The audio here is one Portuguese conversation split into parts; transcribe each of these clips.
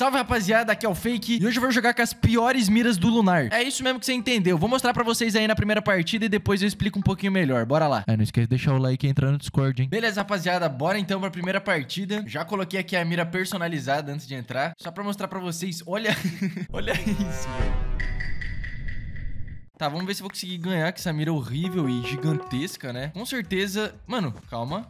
Salve, rapaziada, aqui é o Fake e hoje eu vou jogar com as piores miras do Lunar. É isso mesmo que você entendeu. Vou mostrar pra vocês aí na primeira partida e depois eu explico um pouquinho melhor. Bora lá. Ah, não esquece de deixar o like e entrar no Discord, hein? Beleza, rapaziada, bora então pra primeira partida. Já coloquei aqui a mira personalizada antes de entrar, só pra mostrar pra vocês. Olha, olha isso, velho. Tá, vamos ver se eu vou conseguir ganhar com essa mira horrível e gigantesca, né? Com certeza... Mano, calma.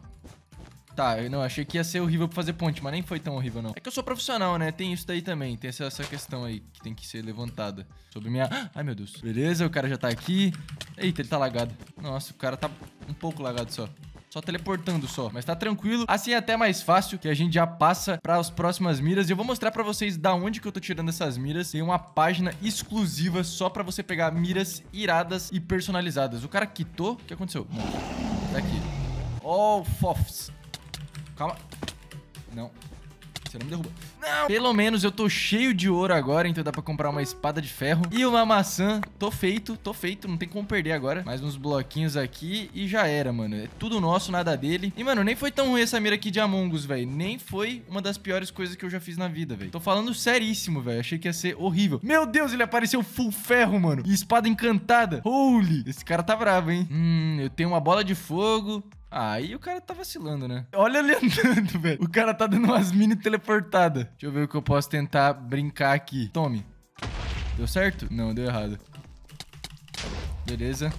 Tá, eu não, achei que ia ser horrível pra fazer ponte, mas nem foi tão horrível, não. É que eu sou profissional, né? Tem isso daí também. Tem essa, essa questão aí que tem que ser levantada. Sobre minha... Ai, meu Deus. Beleza, o cara já tá aqui. Eita, ele tá lagado. Nossa, o cara tá um pouco lagado só. Só teleportando só, mas tá tranquilo. Assim é até mais fácil, que a gente já passa para as próximas miras. E eu vou mostrar para vocês da onde que eu tô tirando essas miras. Tem uma página exclusiva só para você pegar miras iradas e personalizadas. O cara quitou? O que aconteceu? Tá aqui. Oh, fofs. Calma. Não. Você não me derruba. Não! Pelo menos eu tô cheio de ouro agora, então dá pra comprar uma espada de ferro e uma maçã. Tô feito, tô feito, não tem como perder agora. Mais uns bloquinhos aqui e já era, mano. É tudo nosso, nada dele. E, mano, nem foi tão ruim essa mira aqui de Among Us, velho. Nem foi uma das piores coisas que eu já fiz na vida, velho. Tô falando seríssimo, velho. Achei que ia ser horrível. Meu Deus, ele apareceu full ferro, mano. E espada encantada. Holy! Esse cara tá bravo, hein? Hum, eu tenho uma bola de fogo. Aí o cara tá vacilando, né? Olha ele andando, velho. O cara tá dando umas mini teleportadas. Deixa eu ver o que eu posso tentar brincar aqui. Tome. Deu certo? Não, deu errado. Beleza.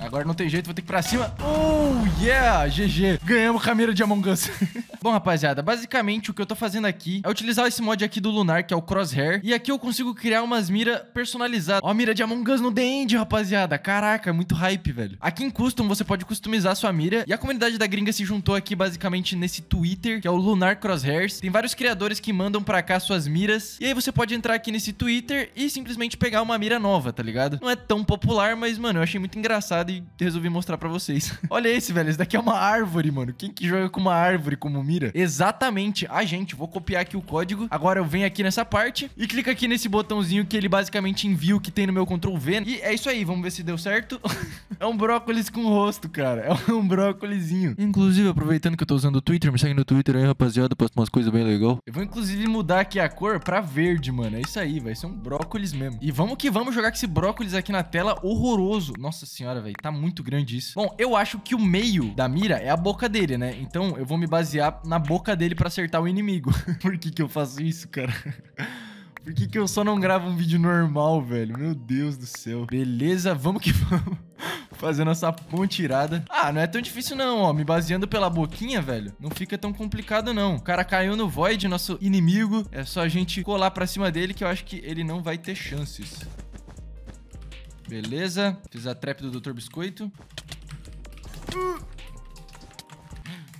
Agora não tem jeito, vou ter que ir pra cima. Oh, yeah! GG. Ganhamos camisa de Among Us. Bom, rapaziada, basicamente o que eu tô fazendo aqui é utilizar esse mod aqui do Lunar, que é o Crosshair. E aqui eu consigo criar umas miras personalizadas. Ó, a mira de Among Us no The End, rapaziada. Caraca, é muito hype, velho. Aqui em Custom você pode customizar sua mira. E a comunidade da gringa se juntou aqui basicamente nesse Twitter, que é o Lunar Crosshairs. Tem vários criadores que mandam pra cá suas miras. E aí você pode entrar aqui nesse Twitter e simplesmente pegar uma mira nova, tá ligado? Não é tão popular, mas, mano, eu achei muito engraçado e resolvi mostrar pra vocês. Olha esse, velho. Esse daqui é uma árvore, mano. Quem que joga com uma árvore como mira? Exatamente a gente. Vou copiar aqui o código. Agora eu venho aqui nessa parte e clico aqui nesse botãozinho que ele basicamente envia o que tem no meu Ctrl V. E é isso aí. Vamos ver se deu certo. é um brócolis com rosto, cara. É um brócolizinho. Inclusive, aproveitando que eu tô usando o Twitter, me segue no Twitter aí, rapaziada. Posto umas coisas bem legais. Eu vou inclusive mudar aqui a cor pra verde, mano. É isso aí. Vai ser um brócolis mesmo. E vamos que vamos jogar com esse brócolis aqui na tela horroroso. Nossa senhora, velho. Tá muito grande isso. Bom, eu acho que o meio da mira é a boca dele, né? Então eu vou me basear na boca dele pra acertar o inimigo. Por que que eu faço isso, cara? Por que que eu só não gravo um vídeo normal, velho? Meu Deus do céu. Beleza, vamos que vamos. Fazendo essa ponte irada. Ah, não é tão difícil não, ó. Me baseando pela boquinha, velho. Não fica tão complicado, não. O cara caiu no Void, nosso inimigo. É só a gente colar pra cima dele que eu acho que ele não vai ter chances. Beleza. Fiz a trap do Dr. Biscoito.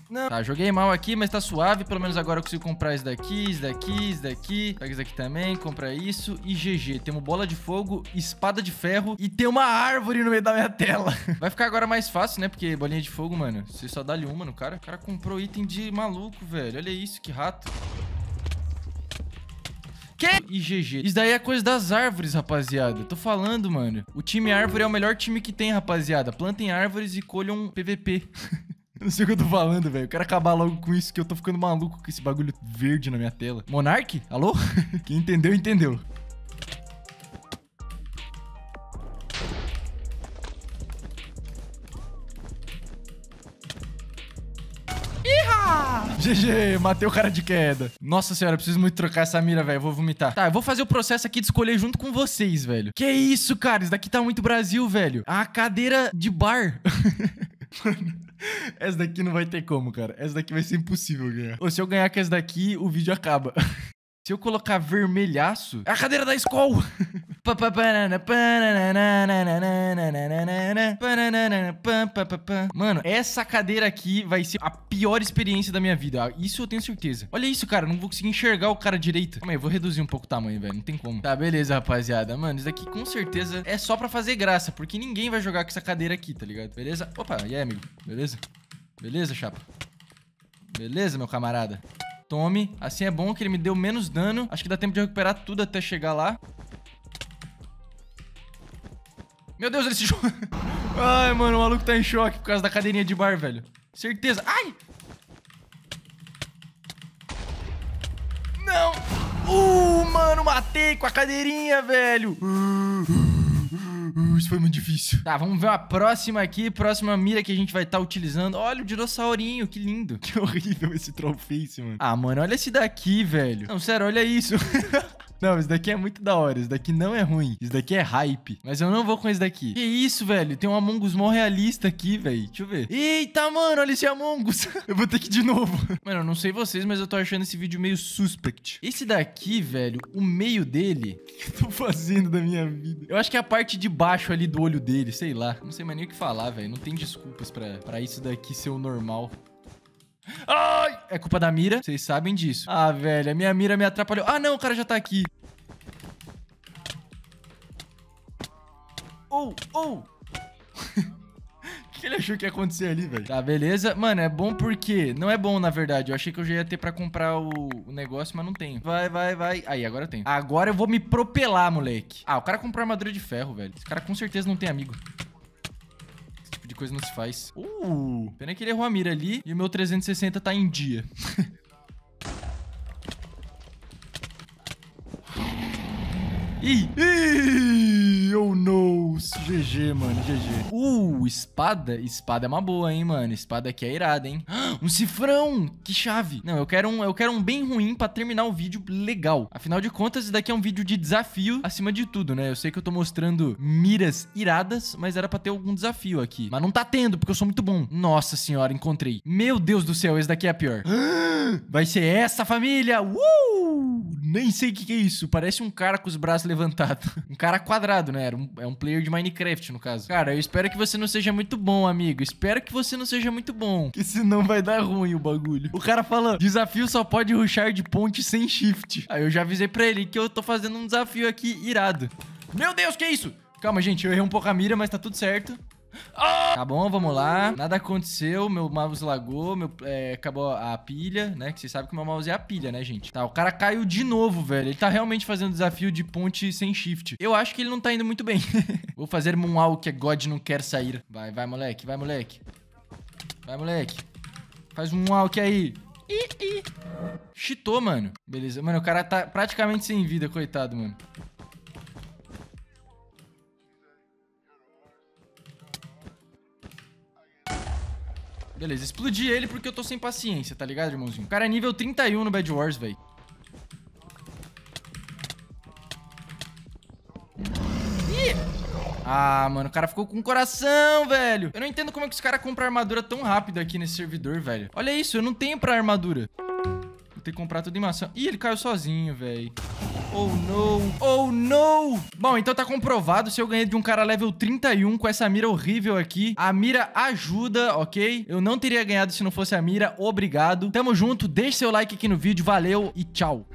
Não. Tá, joguei mal aqui, mas tá suave. Pelo menos agora eu consigo comprar isso daqui, isso daqui, isso daqui. Pega isso aqui também, compra isso. E GG. Temos bola de fogo, espada de ferro e tem uma árvore no meio da minha tela. Vai ficar agora mais fácil, né? Porque bolinha de fogo, mano, você só dá-lhe uma no cara. O cara comprou item de maluco, velho. Olha isso, que rato. Que? E GG. Isso daí é coisa das árvores, rapaziada. Tô falando, mano. O time árvore é o melhor time que tem, rapaziada. Plantem árvores e colham PVP. Não sei o que eu tô falando, velho. Eu quero acabar logo com isso, que eu tô ficando maluco com esse bagulho verde na minha tela. Monark? Alô? Quem entendeu, entendeu. GG, matei o cara de queda. Nossa senhora, eu preciso muito trocar essa mira, velho. Vou vomitar. Tá, eu vou fazer o processo aqui de escolher junto com vocês, velho. Que isso, cara? Isso daqui tá muito Brasil, velho. A cadeira de bar. Mano, essa daqui não vai ter como, cara. Essa daqui vai ser impossível ganhar. Ou se eu ganhar com essa daqui, o vídeo acaba. Se eu colocar vermelhaço... É a cadeira da escola! Mano, essa cadeira aqui vai ser a pior experiência da minha vida. Isso eu tenho certeza. Olha isso, cara. Não vou conseguir enxergar o cara direito. Calma aí, eu vou reduzir um pouco o tamanho, velho. Não tem como. Tá, beleza, rapaziada. Mano, isso daqui com certeza é só pra fazer graça. Porque ninguém vai jogar com essa cadeira aqui, tá ligado? Beleza? Opa, e aí, amigo? Beleza? Beleza, chapa? Beleza, meu camarada? Tome. Assim é bom que ele me deu menos dano. Acho que dá tempo de recuperar tudo até chegar lá. Meu Deus, ele se. Ai, mano, o maluco tá em choque por causa da cadeirinha de bar, velho. Certeza. Ai! Não! Uh! matei com a cadeirinha, velho. Isso foi muito difícil. Tá, vamos ver a próxima aqui. Próxima mira que a gente vai estar tá utilizando. Olha o dinossaurinho, que lindo. Que horrível esse Trollface, mano. Ah, mano, olha esse daqui, velho. Não, sério, olha isso. Não, esse daqui é muito da hora. Esse daqui não é ruim. Esse daqui é hype. Mas eu não vou com esse daqui. Que isso, velho? Tem um Among Us mó realista aqui, velho. Deixa eu ver. Eita, mano, olha esse Among Us. eu vou ter que ir de novo. Mano, eu não sei vocês, mas eu tô achando esse vídeo meio suspect. Esse daqui, velho, o meio dele... O que eu tô fazendo da minha vida? Eu acho que é a parte de baixo ali do olho dele, sei lá. Não sei mais nem o que falar, velho. Não tem desculpas pra, pra isso daqui ser o normal. Ai! É culpa da mira, vocês sabem disso. Ah, velho, a minha mira me atrapalhou. Ah, não, o cara já tá aqui. Oh, oh! O que ele achou que ia acontecer ali, velho? Tá, beleza. Mano, é bom porque... Não é bom, na verdade. Eu achei que eu já ia ter pra comprar o, o negócio, mas não tenho. Vai, vai, vai. Aí, agora eu tenho. Agora eu vou me propelar, moleque. Ah, o cara comprou armadura de ferro, velho. Esse cara com certeza não tem amigo coisa não se faz. Uh, pena que ele errou a mira ali e o meu 360 tá em dia. Ih! Ih! Oh, no! GG, mano, GG. Uh, espada? Espada é uma boa, hein, mano. Espada aqui é irada, hein? Um cifrão! Que chave! Não, eu quero um, eu quero um bem ruim pra terminar o vídeo legal. Afinal de contas, isso daqui é um vídeo de desafio acima de tudo, né? Eu sei que eu tô mostrando miras iradas, mas era pra ter algum desafio aqui. Mas não tá tendo, porque eu sou muito bom. Nossa senhora, encontrei. Meu Deus do céu, esse daqui é a pior. Vai ser essa, família! Uh! Nem sei o que, que é isso. Parece um cara com os braços levantado. Um cara quadrado, né? É um player de Minecraft, no caso. Cara, eu espero que você não seja muito bom, amigo. Espero que você não seja muito bom. Que senão vai dar ruim o bagulho. O cara falou, desafio só pode rushar de ponte sem shift. Aí eu já avisei pra ele que eu tô fazendo um desafio aqui irado. Meu Deus, que é isso? Calma, gente, eu errei um pouco a mira, mas tá tudo certo. Tá bom, vamos lá. Nada aconteceu, meu mouse lagou, meu, é, acabou a pilha, né? Que vocês sabem que meu mouse é a pilha, né, gente? Tá, o cara caiu de novo, velho. Ele tá realmente fazendo desafio de ponte sem shift. Eu acho que ele não tá indo muito bem. Vou fazer moonwalk, que God não quer sair. Vai, vai, moleque, vai, moleque. Vai, moleque. Faz um walk aí. Ih, ih. Cheatou, mano. Beleza. Mano, o cara tá praticamente sem vida, coitado, mano. Beleza, explodi ele porque eu tô sem paciência, tá ligado, irmãozinho? O cara é nível 31 no Bad Wars, velho. Ah, mano, o cara ficou com coração, velho. Eu não entendo como é que os caras compram armadura tão rápido aqui nesse servidor, velho. Olha isso, eu não tenho pra armadura. Vou ter que comprar tudo em maçã. Ih, ele caiu sozinho, velho. Oh, no. Oh, no. Bom, então tá comprovado. Se eu ganhei de um cara level 31 com essa mira horrível aqui, a mira ajuda, ok? Eu não teria ganhado se não fosse a mira. Obrigado. Tamo junto. Deixe seu like aqui no vídeo. Valeu e tchau.